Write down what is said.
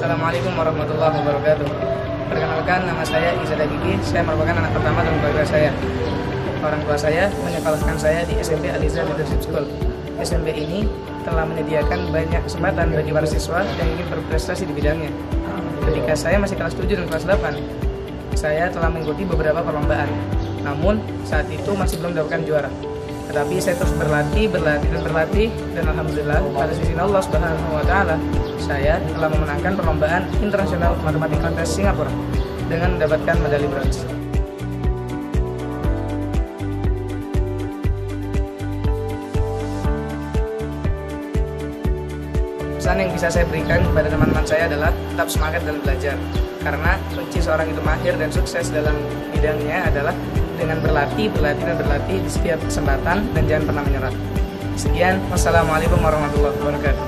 Assalamualaikum warahmatullahi wabarakatuh. Perkenalkan nama saya Izada Gigi. Saya merupakan anak pertama dari keluarga saya. Orang tua saya menyekolahkan saya di SMP Aliza Leadership School. SMP ini telah menyediakan banyak kesempatan bagi para siswa yang ingin berprestasi di bidangnya. Ketika saya masih kelas 7 dan kelas 8, saya telah mengikuti beberapa perlombaan. Namun, saat itu masih belum mendapatkan juara. Tetapi saya terus berlatih, berlatih, dan berlatih, dan Alhamdulillah pada sisi Allah Subhanahu wa Ta'ala, saya telah memenangkan perlombaan internasional matematika tes Singapura dengan mendapatkan medali bronze. Pesan yang bisa saya berikan kepada teman-teman saya adalah tetap semangat dalam belajar. Karena kunci seorang itu mahir dan sukses dalam bidangnya adalah dengan berlatih, berlatih, dan berlatih di setiap kesempatan dan jangan pernah menyerah. Sekian, wassalamualaikum warahmatullahi wabarakatuh.